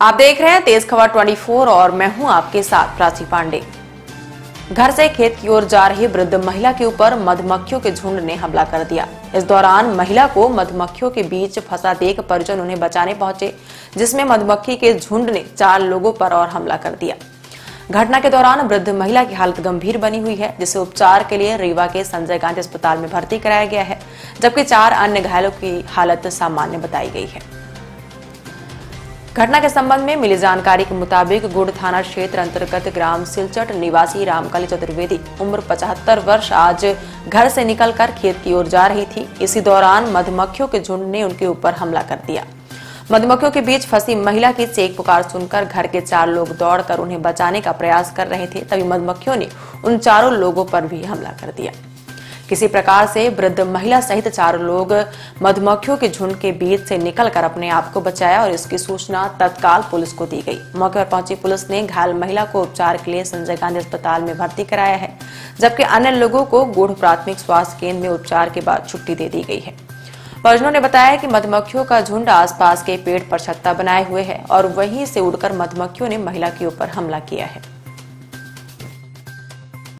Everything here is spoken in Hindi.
आप देख रहे हैं तेज खबर 24 और मैं हूँ आपके साथ प्राची पांडे। घर से खेत की ओर जा रही वृद्ध महिला के ऊपर मधुमक्खियों के झुंड ने हमला कर दिया। इस दौरान महिला को मधुमक्खियों के बीच फंसा देख परिजन उन्हें बचाने पहुँचे, जिसमें मधुमक्खी के झुंड ने चार लोगों पर और हमला कर दिया। घटना के दौरान वृद्ध महिला की हालत गंभीर बनी हुई है, जिसे उपचार के लिए रीवा के संजय गांधी अस्पताल में भर्ती कराया गया है, जबकि चार अन्य घायलों की हालत सामान्य बताई गई है। घटना के संबंध में मिली जानकारी के मुताबिक गुड़ थाना क्षेत्र अंतर्गत ग्राम सिलचट निवासी रामकाली चतुर्वेदी, उम्र 75 वर्ष, आज घर से निकलकर खेत की ओर जा रही थी। इसी दौरान मधुमक्खियों के झुंड ने उनके ऊपर हमला कर दिया। मधुमक्खियों के बीच फंसी महिला की चेक पुकार सुनकर घर के चार लोग दौड़कर उन्हें बचाने का प्रयास कर रहे थे। तभी मधुमक्खियों ने उन चारों लोगों पर भी हमला कर दिया। किसी प्रकार से वृद्ध महिला सहित चार लोग मधुमक्खियों के झुंड के बीच से निकलकर अपने आप को बचाया और इसकी सूचना तत्काल पुलिस को दी गई। मौके पर पहुँची पुलिस ने घायल महिला को उपचार के लिए संजय गांधी अस्पताल में भर्ती कराया है, जबकि अन्य लोगों को गुड़ प्राथमिक स्वास्थ्य केंद्र में उपचार के बाद छुट्टी दे दी गई है। परिजनों ने बताया कि मधुमक्खियों का झुंड आसपास के पेड़ पर छत्ता बनाए हुए है और वहीं से उड़कर मधुमक्खियों ने महिला के ऊपर हमला किया है।